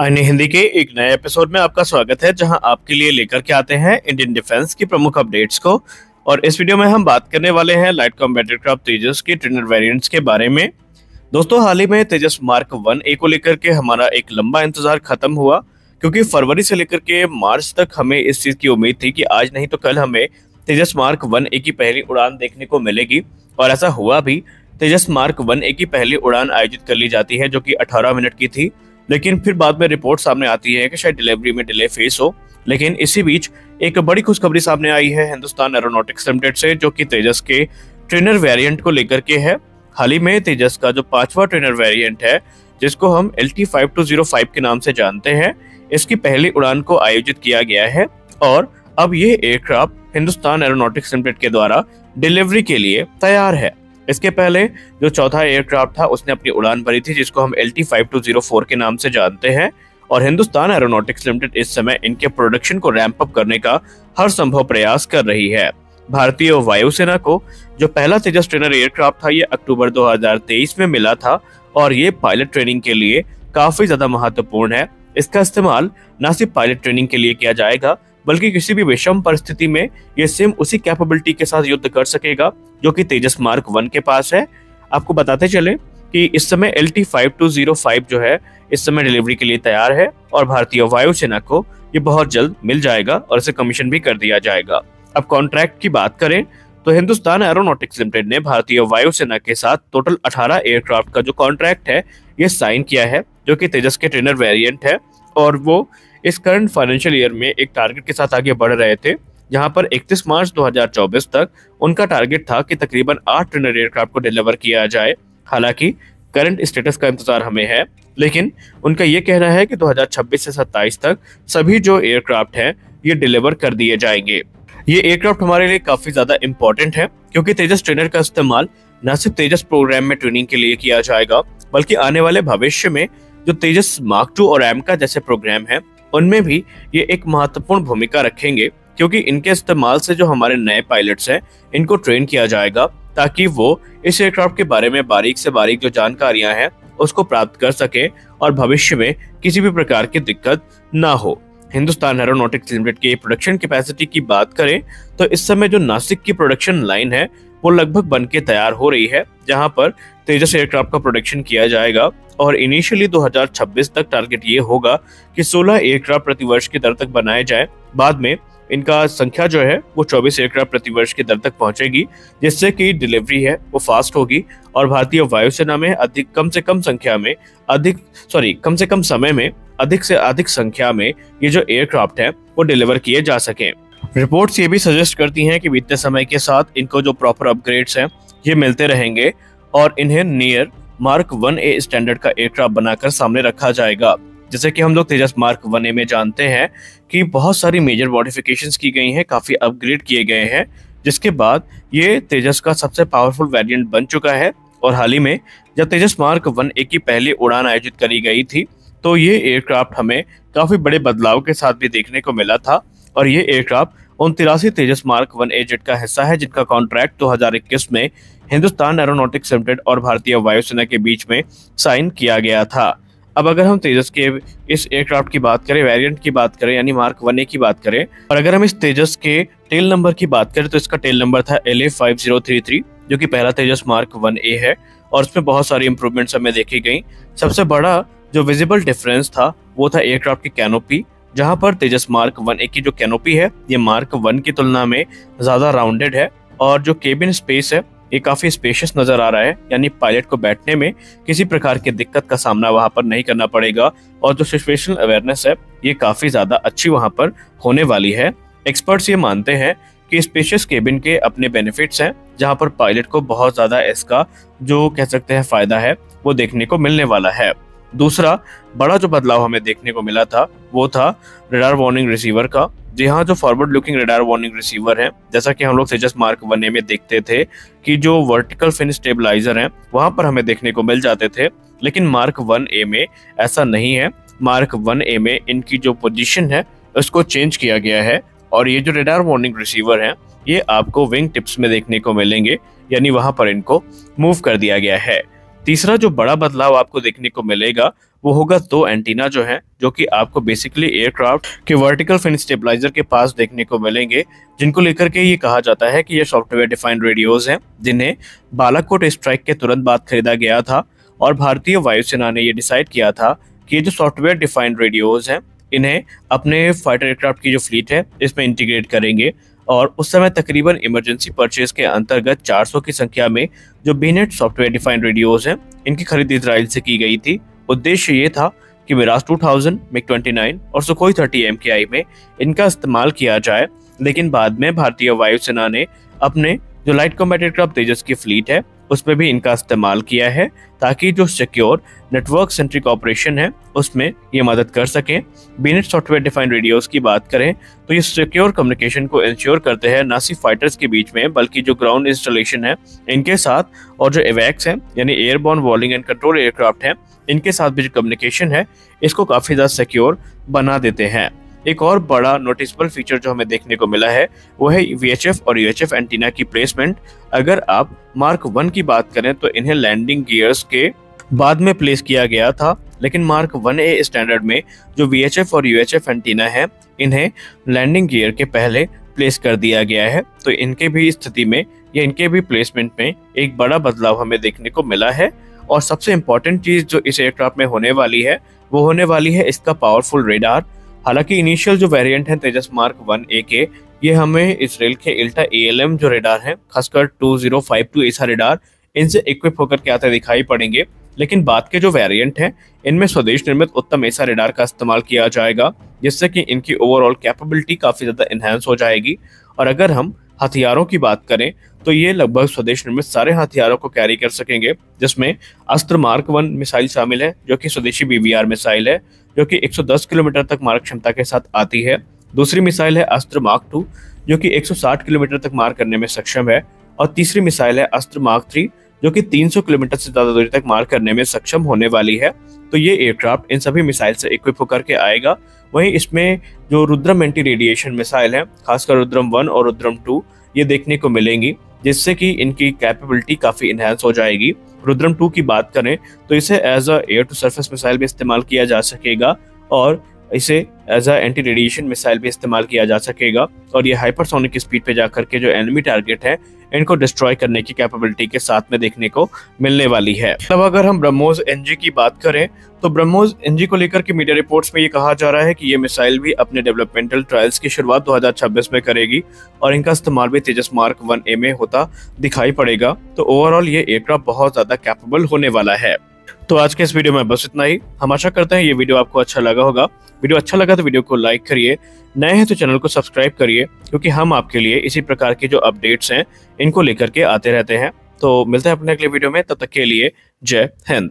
अन्य हिंदी के एक नए एपिसोड में आपका स्वागत है, जहाँ आपके लिए लेकर के आते हैं इंडियन डिफेंस की प्रमुख अपडेट्स को। और इस वीडियो में हम बात करने वाले हैं लाइट कॉम्बैट एयरक्राफ्ट तेजस के ट्रेनर वेरिएंट्स के बारे में। दोस्तों, हाल ही में तेजस मार्क वन ए को लेकर के हमारा एक लंबा इंतज़ार खत्म हुआ, क्योंकि फरवरी से लेकर के मार्च तक हमें इस चीज़ की उम्मीद थी कि आज नहीं तो कल हमें तेजस मार्क वन ए की पहली उड़ान देखने को मिलेगी। और ऐसा हुआ भी तेजस मार्क वन ए की पहली उड़ान आयोजित कर ली जाती है, जो कि 18 मिनट की थी। लेकिन फिर बाद में रिपोर्ट सामने आती है कि शायद डिलीवरी में डिले फेस हो। लेकिन इसी बीच एक बड़ी खुशखबरी सामने आई है हिंदुस्तान एरोनॉटिक्स लिमिटेड से, जो कि तेजस के ट्रेनर वेरिएंट को लेकर के है। हाल ही में तेजस का जो पांचवा ट्रेनर वेरिएंट है, जिसको हम L T five two zero five के नाम से जानते हैं, इसकी पहली उड़ान को आयोजित किया गया है। और अब ये एयरक्राफ्ट हिंदुस्तान एरोनॉटिक्स लिमिटेड के द्वारा डिलीवरी के लिए तैयार है। इसके पहले जो चौथा एयरक्राफ्ट था, उसने अपनी उड़ान भरी थी, जिसको हम एल टी के नाम से जानते हैं। और हिंदुस्तान एरोनॉटिक्स लिमिटेड इस समय इनके प्रोडक्शन को रैंप अप करने का हर संभव प्रयास कर रही है। भारतीय वायुसेना को जो पहला तेजस ट्रेनर एयरक्राफ्ट था, ये अक्टूबर 2023 में मिला था, और ये पायलट ट्रेनिंग के लिए काफ़ी ज़्यादा महत्वपूर्ण है। इसका इस्तेमाल न सिर्फ़ पायलट ट्रेनिंग के लिए किया जाएगा बल्कि किसी भी विषम परिस्थिति में ये सिम उसी कैपेबिलिटी के साथ युद्ध कर सकेगा, जो कि तेजस मार्क वन के पास है। आपको बताते चले कि इस समय L T five two zero five जो है, इस समय डिलीवरी के लिए तैयार है और भारतीय वायुसेना को ये बहुत जल्द मिल जाएगा और इसे कमीशन भी कर दिया जाएगा। अब कॉन्ट्रैक्ट की बात करें तो हिंदुस्तान एरोनॉटिक्स लिमिटेड ने भारतीय वायुसेना के साथ टोटल 18 एयरक्राफ्ट का जो कॉन्ट्रैक्ट है, ये साइन किया है, जो कि तेजस के ट्रेनर वेरिएंट है और वो इस करंट फाइनेंशियल ईयर में एक टारगेट के साथ आगे बढ़ रहे थे, जहाँ पर 31 मार्च 2024 तक उनका टारगेट था कि तकरीबन आठ ट्रेनर एयरक्राफ्ट को डिलीवर किया जाए। हालाँकि, करंट स्टेटस का इंतज़ार हमें है, लेकिन उनका ये कहना है कि 2026 से 27 तक सभी जो एयरक्राफ्ट हैं, ये डिलीवर कर दिए जाएँगे। ये एयरक्राफ्ट हमारे लिए काफ़ी ज़्यादा इंपॉर्टेंट है, क्योंकि तेजस ट्रेनर का इस्तेमाल न सिर्फ़ तेजस प्रोग्राम में ट्रेनिंग के लिए किया जाएगा, बल्कि आने वाले भविष्य में जो तेजस मार्क टू और एमका जैसे प्रोग्राम है उनमें भी ये एक महत्वपूर्ण भूमिका रखेंगे, क्योंकि इनके इस्तेमाल से जो हमारे नए पायलट्स हैं, इनको ट्रेन किया जाएगा, ताकि वो इस एयरक्राफ्ट के बारे में बारीक से बारीक जो जानकारियाँ हैं, उसको प्राप्त कर सके और भविष्य में किसी भी प्रकार की दिक्कत ना हो। हिंदुस्तान एरोनॉटिक्स लिमिटेड की प्रोडक्शन कैपेसिटी की बात करें तो इस समय जो नासिक की प्रोडक्शन लाइन है, वो लगभग बन के तैयार हो रही है, जहाँ पर तेजस एयरक्राफ्ट का प्रोडक्शन किया जाएगा और इनिशियली 2026 तक टारगेट ये होगा कि 16 एयरक्राफ्ट प्रति वर्ष की दर तक बनाए जाए। बाद में इनका संख्या जो है, वो 24 एयरक्राफ्ट प्रति वर्ष की दर तक पहुंचेगी, जिससे कि डिलीवरी है, वो फास्ट होगी और भारतीय वायुसेना में अधिक, कम से कम संख्या में अधिक सॉरी कम से कम समय में अधिक से अधिक संख्या में ये जो एयरक्राफ्ट है, वो डिलीवर किए जा सके। रिपोर्ट्स ये भी सजेस्ट करती हैं कि बीतते समय के साथ इनको जो प्रॉपर अपग्रेड्स हैं, ये मिलते रहेंगे और इन्हें near mark one A standard का एयरक्राफ्ट बनाकर सामने रखा जाएगा। जैसे कि हम लोग तेजस मार्क वन ए में जानते हैं कि बहुत सारी मेजर मॉडिफिकेशंस की गई हैं, काफ़ी अपग्रेड किए गए हैं, जिसके बाद ये तेजस का सबसे पावरफुल वेरिएंट बन चुका है और हाल ही में जब तेजस मार्क वन ए की पहली उड़ान आयोजित करी गई थी तो ये एयरक्राफ्ट हमें काफ़ी बड़े बदलाव के साथ भी देखने को मिला था। और ये एयरक्राफ्ट उन तिरासी Tejas mark one A jet का हिस्सा है, जिनका कॉन्ट्रैक्ट 2021 में हिंदुस्तान एरोनॉटिक्स लिमिटेड और भारतीय वायुसेना के बीच में साइन किया गया था। अब अगर हम तेजस के इस एयरक्राफ्ट की बात करें वेरिएंट की बात करें, यानी मार्क वन ए की बात करें, और अगर हम इस तेजस के टेल नंबर की बात करें तो इसका टेल नंबर था L A five zero three three जो कि पहला तेजस मार्क वन ए है। और उसमें बहुत सारी इंप्रूवमेंट्स हमें देखी गई। सबसे बड़ा जो विजिबल डिफरेंस था, वो था एयरक्राफ्ट की कैनोपी जहाँ पर तेजस मार्क वन ए की जो कैनोपी है, ये मार्क वन की तुलना में ज़्यादा राउंडेड है, और जो केबिन स्पेस है, ये काफ़ी स्पेशियस नज़र आ रहा है, यानी पायलट को बैठने में किसी प्रकार की दिक्कत का सामना वहाँ पर नहीं करना पड़ेगा, और जो सिचुएशनल अवेयरनेस है, ये काफ़ी ज़्यादा अच्छी वहाँ पर होने वाली है। एक्सपर्ट्स ये मानते हैं कि स्पेशियस केबिन के अपने बेनिफिट्स हैं, जहाँ पर पायलट को बहुत ज़्यादा इसका जो कह सकते हैं फ़ायदा है, वो देखने को मिलने वाला है। दूसरा बड़ा जो बदलाव हमें देखने को मिला था, वो था रेडार वार्निंग रिसीवर का। जी हाँ जो forward looking radar warning receiver है, जैसा कि हम लोग तेजस मार्क वन में देखते थे कि जो वर्टिकल फिन स्टेबलाइजर है, वहाँ पर हमें देखने को मिल जाते थे, लेकिन मार्क वन ए में ऐसा नहीं है। मार्क वन ए में इनकी जो पोजीशन है, उसको चेंज किया गया है, और ये जो रेडार वार्निंग रिसीवर है, ये आपको विंग टिप्स में देखने को मिलेंगे, यानी वहाँ पर इनको मूव कर दिया गया है। तीसरा जो बड़ा बदलाव आपको देखने को मिलेगा, वो होगा दो एंटीना जो है, जो कि आपको बेसिकली एयरक्राफ्ट के वर्टिकल फिन स्टेबलाइजर के पास देखने को मिलेंगे, जिनको लेकर के ये कहा जाता है कि ये सॉफ्टवेयर डिफाइंड रेडियोज हैं, जिन्हें बालाकोट स्ट्राइक के तुरंत बाद खरीदा गया था और भारतीय वायुसेना ने ये डिसाइड किया था कि ये जो सॉफ्टवेयर डिफाइंड रेडियोज हैं, इन्हें अपने फाइटर एयरक्राफ्ट की जो फ्लीट है, इसमें इंटीग्रेट करेंगे। और उस समय तकरीबन इमरजेंसी परचेज के अंतर्गत 400 की संख्या में जो बीनेट सॉफ्टवेयर डिफाइंड रेडियोज हैं इनकी खरीद इसराइल से की गई थी। उद्देश्य ये था कि मिराज 2000, मिग 29 और सुखोई 30 एम में इनका इस्तेमाल किया जाए लेकिन बाद में भारतीय वायुसेना ने अपने जो लाइट कॉम्बैट एयरक्राफ्ट तेजस की फ्लीट है उसमें भी इनका इस्तेमाल किया है ताकि जो सिक्योर नेटवर्क सेंट्रिक ऑपरेशन है, उसमें ये मदद कर सकें। बीनेट सॉफ्टवेयर डिफाइंड रेडियोस की बात करें तो ये सिक्योर कम्युनिकेशन को इंश्योर करते हैं ना सिर्फ़ फाइटर्स के बीच में, बल्कि जो ग्राउंड इंस्टॉलेशन है, इनके साथ और जो एवैक्स हैं, यानी airborne warning and control aircraft हैं, इनके साथ भी जो कम्युनिकेशन है, इसको काफ़ी ज़्यादा सिक्योर बना देते हैं। एक और बड़ा नोटिसबल फीचर जो हमें देखने को मिला है, वो है वीएचएफ और यूएचएफ एंटीना की प्लेसमेंट अगर आप मार्क वन की बात करें तो इन्हें लैंडिंग गियर्स के बाद में प्लेस किया गया था, लेकिन मार्क वन ए स्टैंडर्ड में जो वीएचएफ और यूएचएफ एंटीना है, इन्हें लैंडिंग गियर के पहले प्लेस कर दिया गया है। तो इनके भी स्थिति में या इनके भी प्लेसमेंट में एक बड़ा बदलाव हमें देखने को मिला है। और सबसे इम्पोर्टेंट चीज़ जो इस एयरक्राफ्ट में होने वाली है, वो होने वाली है इसका पावरफुल रेडार हालाँकि इनिशियल जो वेरिएंट है तेजस मार्क वन ए के, ये हमें इसराइल के इल्टा ए जो रेडार है, खासकर 2052 ऐसा रेडार इनसे इक्विप होकर के आते दिखाई पड़ेंगे। लेकिन बाद के जो वेरिएंट हैं, इनमें स्वदेश निर्मित उत्तम ऐसा रेडार का इस्तेमाल किया जाएगा, जिससे कि इनकी ओवरऑल कैपेबिलिटी काफ़ी ज़्यादा इन्हेंस हो जाएगी। और अगर हम हथियारों की बात करें तो ये लगभग स्वदेश निर्मित सारे हथियारों को कैरी कर सकेंगे, जिसमें अस्त्र मार्क वन मिसाइल शामिल है, जो कि स्वदेशी बीवीआर मिसाइल है, जो कि 110 किलोमीटर तक मारक क्षमता के साथ आती है। दूसरी मिसाइल है अस्त्र मार्क टू, जो कि 160 किलोमीटर तक मार करने में सक्षम है। और तीसरी मिसाइल है अस्त्र मार्क थ्री, जो कि 300 किलोमीटर से ज़्यादा दूरी तक मार करने में सक्षम होने वाली है। तो ये एयरक्राफ्ट इन सभी मिसाइल से इक्विप होकर के आएगा। वहीं इसमें जो रुद्रम एंटी रेडिएशन मिसाइल है, खासकर रुद्रम वन और रुद्रम टू, ये देखने को मिलेंगी। जिससे कि इनकी कैपेबिलिटी काफ़ी इनहेंस हो जाएगी। रुद्रम टू की बात करें तो इसे as a air to surface missile भी इस्तेमाल किया जा सकेगा और इसे as a anti radiation missile भी इस्तेमाल किया जा सकेगा। और ये हाइपरसोनिक स्पीड पे जाकर के जो एनिमी टारगेट है इनको डिस्ट्रॉय करने की कैपेबिलिटी के साथ में देखने को मिलने वाली है। तब अगर हम ब्रह्मोस एनजी की बात करें तो ब्रह्मोस एनजी को लेकर के मीडिया रिपोर्ट्स में ये कहा जा रहा है कि ये मिसाइल भी अपने डेवलपमेंटल ट्रायल्स की शुरुआत 2026 में करेगी और इनका इस्तेमाल भी तेजस मार्क वन ए में होता दिखाई पड़ेगा। तो ओवरऑल ये एयरक्राफ्ट बहुत ज़्यादा कैपेबल होने वाला है। तो आज के इस वीडियो में बस इतना ही। हम आशा करते हैं ये वीडियो आपको अच्छा लगा होगा। वीडियो अच्छा लगा तो वीडियो को लाइक करिए। नए हैं तो चैनल को सब्सक्राइब करिए, क्योंकि हम आपके लिए इसी प्रकार के जो अपडेट्स हैं, इनको लेकर के आते रहते हैं। तो मिलते हैं अपने अगले वीडियो में, तब तक के लिए जय हिंद।